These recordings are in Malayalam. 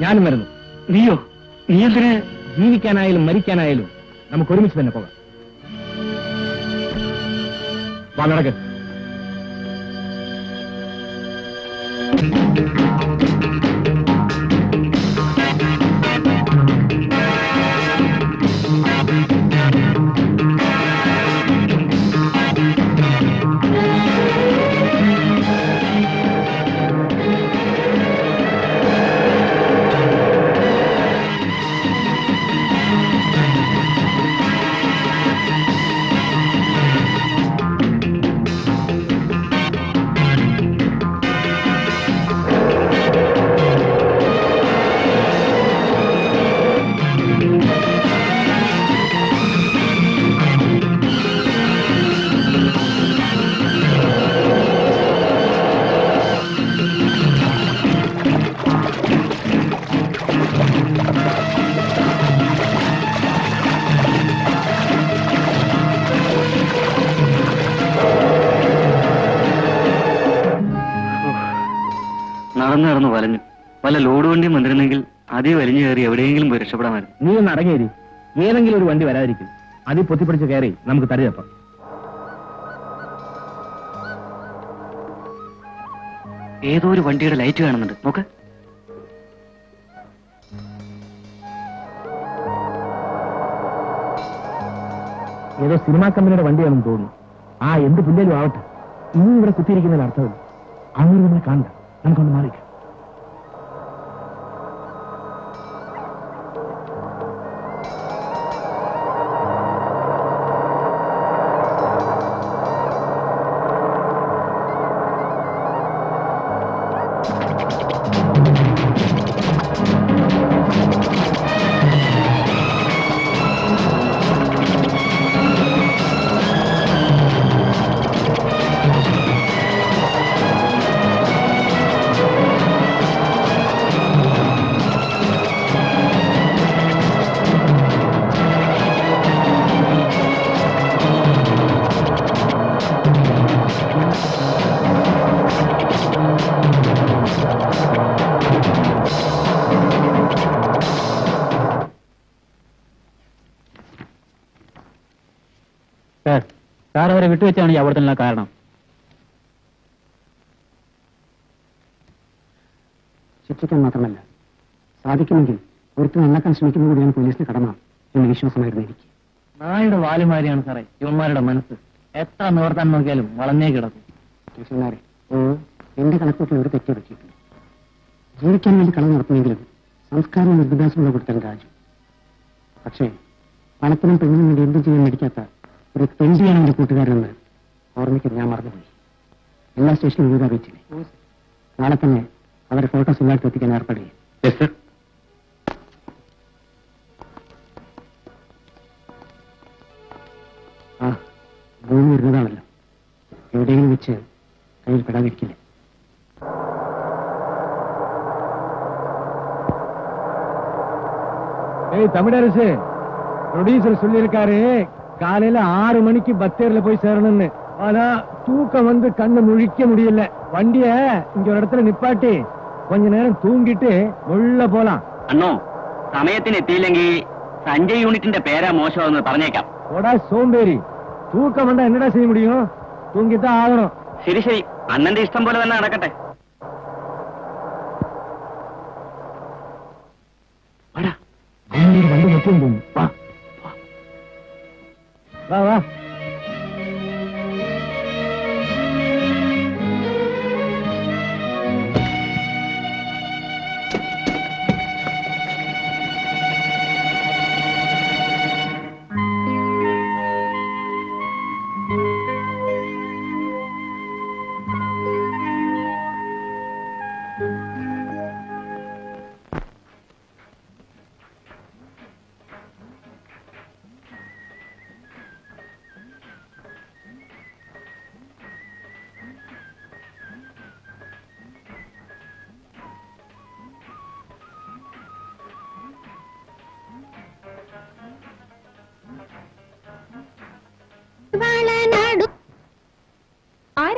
ഞാനും വരുന്നു. നീയോ? നീ എന്തിന് ജീവിക്കാനായാലും മരിക്കാനായാലും നമുക്ക് ഒരുമിച്ച് തന്നെ പോകാം. വാ നടക്ക്. വണ്ടിയും വന്നിരുന്നെങ്കിൽ അതേ വലിഞ്ഞു കയറി എവിടെയെങ്കിലും പോയി രക്ഷപ്പെടാമായിരുന്നു. നീ ഒന്ന് അടങ്ങേരി. ഏതെങ്കിലും ഒരു വണ്ടി വരാതിരിക്കും. അതിൽ പൊത്തിപ്പിടിച്ച് കയറി നമുക്ക് തരുതപ്പം ഏതോ ഒരു വണ്ടിയുടെ ലൈറ്റ് കാണുന്നുണ്ട്. നോക്ക്. ഏതോ സിനിമാ കമ്പനിയുടെ വണ്ടിയാണെന്ന് തോന്നുന്നു. ആ എന്ത് പുല്ലേലും ആവട്ടെ. ഇനി ഇവിടെ കുത്തിയിരിക്കുന്നതിന് അർത്ഥമില്ല. അങ്ങനെ നമ്മളെ കാണണ്ട. നമുക്കൊന്ന് മാറിക്കാം അവരെ വിട്ടുവെച്ചാണ് ഈ അവിടത്തിനുള്ള കാരണം. ശിക്ഷിക്കാൻ മാത്രമല്ല സാധിക്കുമെങ്കിൽ ഒരുത്തം നന്നാക്കാൻ ശ്രമിക്കുന്നത് കൂടി ഞാൻ പോലീസിന് കടമ എന്ന് വിശ്വാസമായിരുന്നു എനിക്ക്. നായുടെ വാലുമാരിയാണ് സാറേ ഇവന്മാരുടെ മനസ്സ്. എത്ര നിവർത്താൻ നോക്കിയാലും വളഞ്ഞേ കിടക്കും. കൃഷ്ണനാരെ ഓ എന്റെ കണക്കൂട്ടിൽ ഒരു തെറ്റ് പറ്റിയിട്ടുണ്ട് ജീവിക്കാൻ വേണ്ടി കളവ് നടത്തുമെങ്കിലും സംസ്കാരവും നിർദ്ദേശമുള്ള കൊടുത്തൻ രാജു. പക്ഷേ പണത്തിനും പെണ്ണിനും വേണ്ടി എന്തും ചെയ്യാൻ മേടിക്കാത്ത ഒരു തെണ്ടിയാണ് എന്റെ കൂട്ടുകാരെന്ന് ഓർമ്മിക്കാൻ ഞാൻ മറന്നുപോയി എല്ലാ സ്റ്റേഷനിലും വിവരം അറിയിച്ചില്ലേ നാളെ തന്നെ അവരെ ഫോട്ടോസ് എല്ലായിടത്തും എത്തിക്കാൻ ഏർപ്പെടുകയും ആ ഭൂമി വരുന്നതാണല്ലോ എവിടെയെങ്കിലും വെച്ച് കയ്യിൽ പെടാതിരിക്കില്ല ஏய் தமிழரசு ப்ரொடியூசர் சொல்லியிருக்காரு காலையில ஆறு மணிக்கு பத்தேர்ல போய் சேரணும்னு ஆனா தூக்கம் வந்து கண்ணு முழிக்க முடியல வண்டிய இங்க ஒரு இடத்துல நிப்பாட்டி கொஞ்ச நேரம் தூங்கிட்டு உள்ள போலாம் അണ്ണോ സമയത്തിന് എത്തിയില്ലെങ്കിൽ സഞ്ജയ് യൂണിറ്റിന്റെ പേരാ മോശമെന്ന് പറഞ്ഞേക്കാം போடா சோம்பேறி தூக்கம் வந்தா என்னடா செய்ய முடியும் தூங்கித்தான் ஆகணும் ശരി ശരി അണ്ണന്റെ ഇഷ്ടം പോലെ തന്നെ നടക്കട്ടെ அவனோட வண்டி மட்டும் போகும் 来来。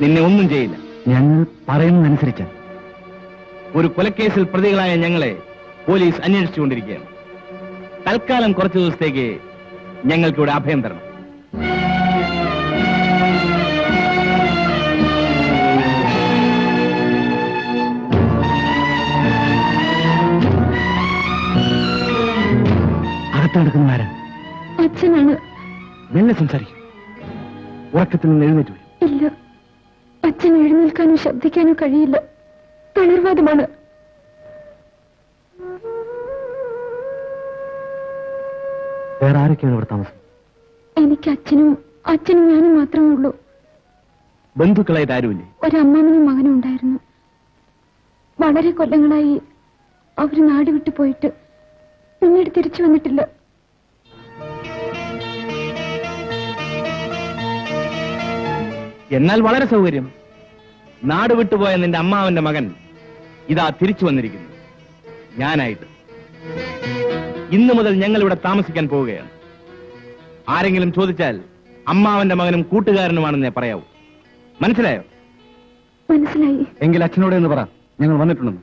നിന്നെ ഒന്നും ചെയ്യില്ല. ഞങ്ങൾ പറയുന്നതനുസരിച്ച്. ഒരു കൊലക്കേസിൽ പ്രതികളായ ഞങ്ങളെ പോലീസ് അന്വേഷിച്ചുകൊണ്ടിരിക്കുകയാണ്. തൽക്കാലം കുറച്ചു ദിവസത്തേക്ക് ഞങ്ങൾക്കിവിടെ അഭയം തരണം. അകത്ത് കിടക്കുന്നവരാ അച്ഛനാണ്. മെല്ലെ സംസാരിക്കും. ഉറക്കത്തിൽ നിന്ന് എഴുന്നേറ്റ് വരും. ഇല്ല. അച്ഛൻ എഴുന്നേൽക്കാനോ ശബ്ദിക്കാനോ കഴിയില്ല. തളർവാദമാണ്. വേറെ ആരൊക്കെയാണ് ഇവിടെ താമസം? എനിക്ക് അച്ഛനും അച്ഛനും ഞാനും മാത്രമേ ഉള്ളൂ. ബന്ധുക്കളായിട്ട് ആരുമില്ലേ മകനും ഉണ്ടായിരുന്നു. വളരെ കൊല്ലങ്ങളായി അവർ നാട് വിട്ടു പോയിട്ട് പിന്നീട് തിരിച്ചു വന്നിട്ടില്ല. എന്നാൽ വളരെ സൗകര്യം. നാട് വിട്ടുപോയ നിന്റെ അമ്മാവന്റെ മകൻ ഇതാ തിരിച്ചു വന്നിരിക്കുന്നു. ഞാനായിട്ട്. ഇന്നു മുതൽ ഞങ്ങൾ ഇവിടെ താമസിക്കാൻ പോവുകയാണ്. ആരെങ്കിലും ചോദിച്ചാൽ അമ്മാവന്റെ മകനും കൂട്ടുകാരനുമാണെന്നേ പറയാവൂ. മനസ്സിലായോ? മനസ്സിലായി. എങ്കിൽ അച്ഛനോട് എന്ന് പറ. ഞങ്ങൾ വന്നിട്ടുണ്ടെന്ന്.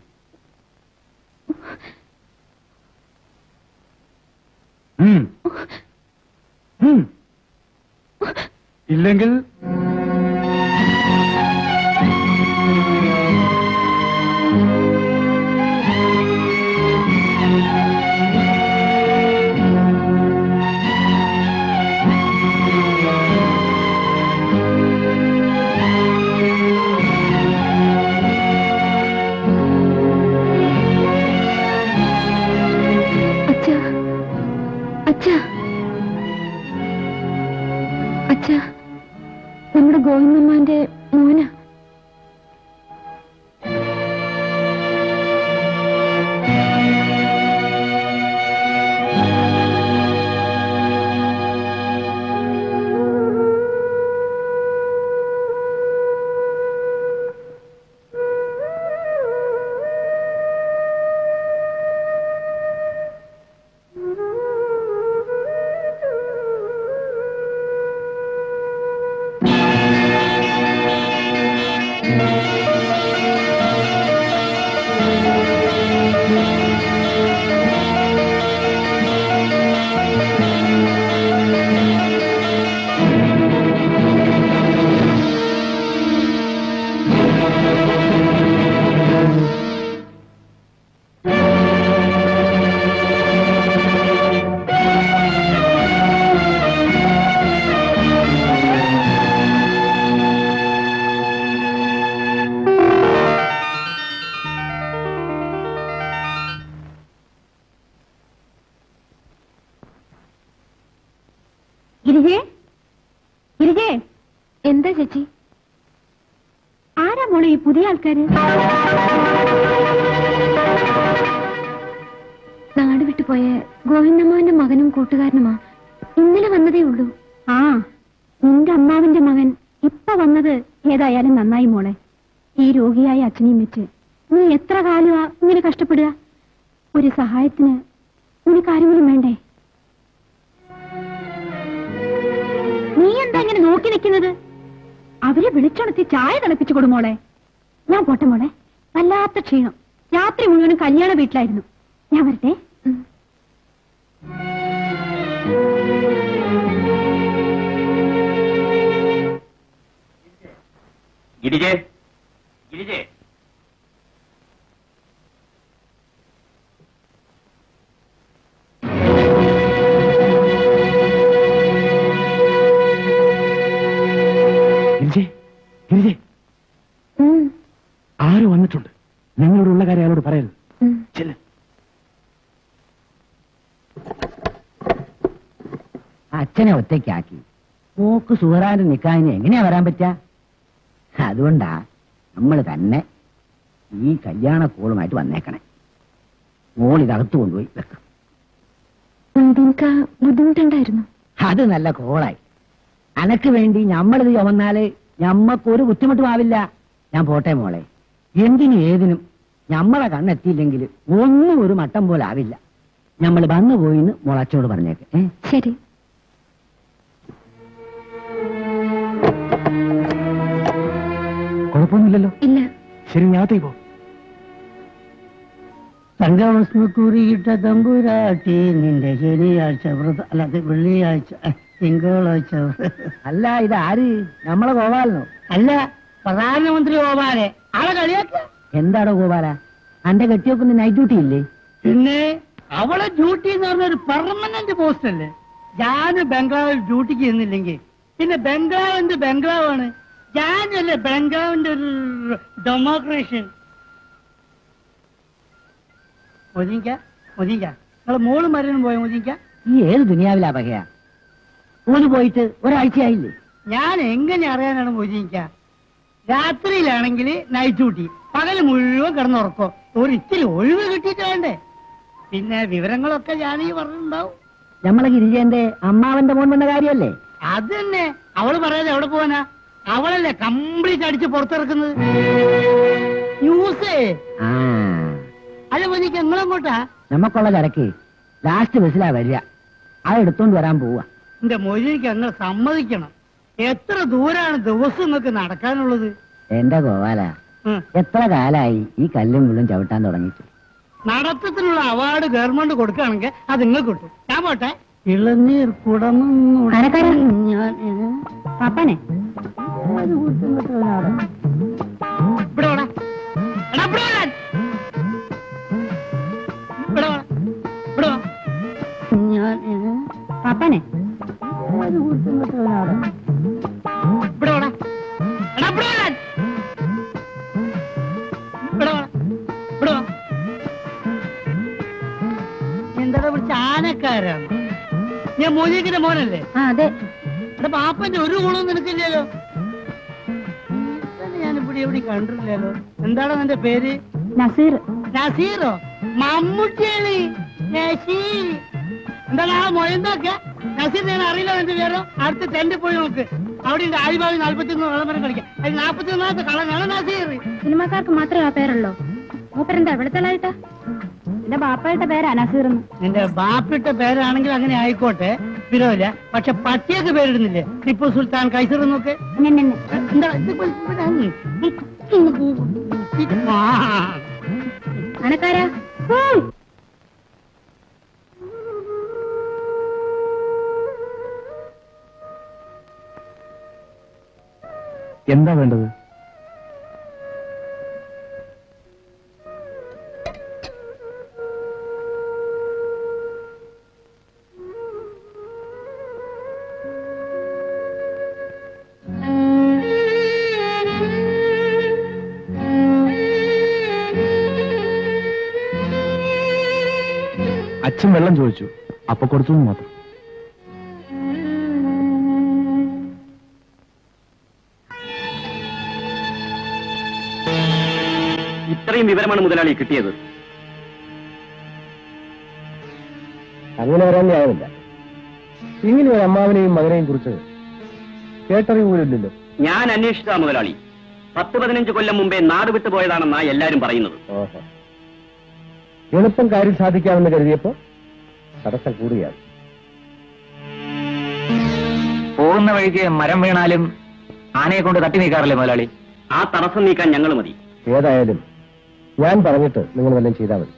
ഇല്ലെങ്കിൽ ഗിരിജേ? ഗിരിജേ? എന്താ ചേച്ചി? ആരാ മോളെ ഈ പുതിയ ആൾക്കാര്? നാട് വിട്ടുപോയ ഗോവിന്ദമ്മാവന്റെ മകനും കൂട്ടുകാരനുമാ ഇന്നലെ വന്നതേ ഉള്ളൂ. ആ നിന്റെ അമ്മാവിന്റെ മകൻ ഇപ്പൊ വന്നത് ഏതായാലും നന്നായി മോളെ. ഈ രോഗിയായ അച്ഛനെയും വെച്ച് നീ എത്ര കാലമാ ഇങ്ങനെ കഷ്ടപ്പെടുക? ഒരു സഹായത്തിന് നിനക്ക് ആരെങ്കിലും വേണ്ടേ? നോക്കി നിൽക്കുന്നത്? അവരെ വിളിച്ചുണർത്തി ചായ തിളപ്പിച്ചു കൊടുമോളെ ഞാൻ പോട്ടെ മോളെ. വല്ലാത്ത ക്ഷീണം. രാത്രി മുഴുവനും കല്യാണ വീട്ടിലായിരുന്നു. ഞാൻ വരട്ടെ. ഗിരിജേ. ഗിരിജേ. ആരോ വന്നിട്ടുണ്ട്? ഞങ്ങളോടുള്ള കാര്യം അയാളോട് പറയരുത്. ചെല്ല്. അച്ഛനെ ഒറ്റയ്ക്കാക്കി. പോക്ക് സുഹറാന്റെ നിക്കാഹിന് എങ്ങനെയാ വരാൻ പറ്റുക അതുകൊണ്ടാ നമ്മൾ തന്നെ ഈ കല്യാണ കോളുമായിട്ട് വന്നേക്കണേ. മോൾ ഇതകത്ത് കൊണ്ടുപോയി വെക്കും. ബുദ്ധിമുട്ടുണ്ടായിരുന്നു. അത് നല്ല കോളായി. അനക്ക് വേണ്ടി നമ്മളിത് ചുമന്നാൽ ഞമ്മക്കൊരു ബുദ്ധിമുട്ടും ആവില്ല ഞാൻ പോട്ടെ മോളെ. എന്തിനും ഏതിനും ഞമ്മളെ കണ്ണെത്തിയില്ലെങ്കിൽ ഒന്നും ഒരു മട്ടം പോലെ ആവില്ല. നമ്മൾ വന്നു പോയിന്ന് മുളച്ചോട് പറഞ്ഞേക്ക്. ശരി. കുഴപ്പമൊന്നുമില്ലല്ലോ. ഇല്ല. ശരി ഞാത്തേ പോ. തങ്കഭസ്മക്കുറിയിട്ട തമ്പുരാട്ടി നിന്റെ ശനിയാഴ്ച വ്രത അല്ലാതെ വെള്ളിയാഴ്ച. തിങ്കളാഴ്ച. അല്ല ഇത് ആര്? നമ്മളെ ഗോപാലനോ? അല്ല പ്രധാനമന്ത്രി ഗോപാലെ ആളെ കളിയാക്ക. എന്താടോ ഗോപാല? അന്റെ കെട്ടിയൊക്കെ നൈറ്റ് ഡ്യൂട്ടി ഇല്ലേ? പിന്നെ അവളെ ഡ്യൂട്ടി എന്ന് പറഞ്ഞ ഒരു പെർമനന്റ് പോസ്റ്റ് അല്ലേ? ഞാൻ ബംഗ്ലാവിൽ ഡ്യൂട്ടിക്ക് ചെന്നില്ലെങ്കിൽ. പിന്നെ ബംഗ്ലാവിന്റെ ബംഗ്ലാവാണ്? ഞാനല്ലേ ബംഗ്ലാവിന്റെ ഒരു ഡെമോക്രേഷൻ മൊതിക്ക മൊതിക്ക നിങ്ങളെ മോൾ മരണം പോയ മൊതിക്ക ഈ ഏത് ദുനിയാവിലാ പകയാ? ഓന് പോയിട്ട് ഒരാഴ്ചയായില്ലേ? ഞാൻ എങ്ങനെ അറിയാനാണ് മോചിക്ക രാത്രിയിലാണെങ്കിൽ നൈറ്റ് ഡ്യൂട്ടി പകൽ മുഴുവൻ കിടന്നുറക്കോ. ഒരു ഇത്തിരി ഒഴിവ് കിട്ടിയിട്ട് വേണ്ടേ? പിന്നെ വിവരങ്ങളൊക്കെ ഞാൻ ഈ പറഞ്ഞിട്ടുണ്ടാവും. നമ്മളെ ഗിരിജന്റെ അമ്മാവന്റെ മോൻ വന്ന കാര്യല്ലേ അത് തന്നെ. അവൾ പറയാതെ എവിടെ പോവാനാ? അവളല്ലേ കംപ്ലീറ്റ് അടിച്ച് പുറത്തിറക്കുന്നത്? ന്യൂസേ അല്ല മോനിക്ക് നിങ്ങളെങ്ങോട്ടാ? നമുക്കുള്ള ചരക്ക് ലാസ്റ്റ് ബസ്സിലാ വരിക. അത് എടുത്തോണ്ട് വരാൻ പോവാ. എന്റെ മൊഴിക്ക് അങ്ങ് സമ്മതിക്കണം. എത്ര ദൂരാണ് ദിവസം നിങ്ങൾക്ക് നടക്കാനുള്ളത്? എന്റെ ഗോപാല എത്ര കാലായി ഈ കല്ലും മുള്ളും ചവിട്ടാൻ തുടങ്ങിയിട്ട്? നടത്തത്തിനുള്ള അവാർഡ് ഗവൺമെന്റ് കൊടുക്കുകയാണെങ്കിൽ അത് നിങ്ങൾക്ക് കിട്ടും. ഞാൻ പോട്ടെ. ഇളനീർ കുടമു ആരക്കാരാ? ഞാൻ പാപ്പാനെ. വാ. എന്താടാ വിളിച്ച ആനക്കാരാണ് ഞാൻ മോദിക്കിന്റെ മോനല്ലേ? അതെ. എടാ പാപ്പന്റെ ഒരു ഗുണവും നിനക്കില്ലല്ലോ. ഞാൻ ഇവിടെ എവിടെ കണ്ടില്ലല്ലോ എന്താണ് നിന്റെ പേര്? നസീർ. നസീറോ? മമ്മൂട്ടിയാണ്. എന്താണ് ആ മൊയന്തൊക്കെ ഞാൻ അറിയില്ല എന്റെ പേരോ അടുത്ത ടെന്റ് പോയി നോക്ക്. അവിടെ ഉണ്ട് ആദിഭാവി നാല്പത്തി ഒന്ന് വിളംബരം കളിക്കാം അതിൽ നാൽപ്പത്തി ഒന്നാമത്തെ കളനാണ് നസീർ. സിനിമാക്കാർക്ക് മാത്രമേ ആ പേരുള്ളൂ. മൂപ്പരെന്താ വെളുത്തലായിട്ടാ? എന്റെ ബാപ്പായുടെ പേരാ നസീർ നിന്റെ ബാപ്പിട്ട പേരാണെങ്കിൽ അങ്ങനെ ആയിക്കോട്ടെ വിരോധമില്ല. പക്ഷെ പട്ടിയൊക്കെ പേരിടുന്നില്ലേ? ടിപ്പു സുൽത്താൻ കൈസർ എന്നൊക്കെ? ഇങ്ങനെ എന്താ വേണ്ടത്? അച്ഛൻ വെള്ളം ചോദിച്ചു. അപ്പൊ കൊടുത്തു മാത്രം. ഇത്രയും വിവരമാണ് മുതലാളി കിട്ടിയത്. അങ്ങനെ വരാൻ ന്യായമില്ല. ഇങ്ങനെ ഒരു അമ്മാവിനെയും മകനെയും കുറിച്ച് കേട്ടറിവില്ലല്ലോ ഞാൻ അന്വേഷിച്ച മുതലാളി. പത്ത് പതിനഞ്ച് കൊല്ലം മുമ്പേ നാട് വിട്ടു പോയതാണെന്നാ എല്ലാരും പറയുന്നത്. എളുപ്പം കാര്യം സാധിക്കാമെന്ന് കരുതിയപ്പോ തടസ്സം കൂടുകയാണ്. പോകുന്ന വഴിക്ക് മരം വീണാലും ആനയെ കൊണ്ട് തട്ടി നീക്കാറില്ലേ മുതലാളി? ആ തടസ്സം നീക്കാൻ ഞങ്ങൾ മതി. ഏതായാലും ഞാൻ പറഞ്ഞിട്ട് നിങ്ങൾ വല്ലതും ചെയ്താൽ മതി.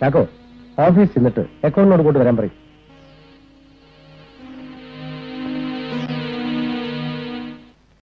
ചാക്കോ ഓഫീസ് ചെന്നിട്ട് അക്കൗണ്ടിനോട് കൊണ്ട് വരാൻ പറയും.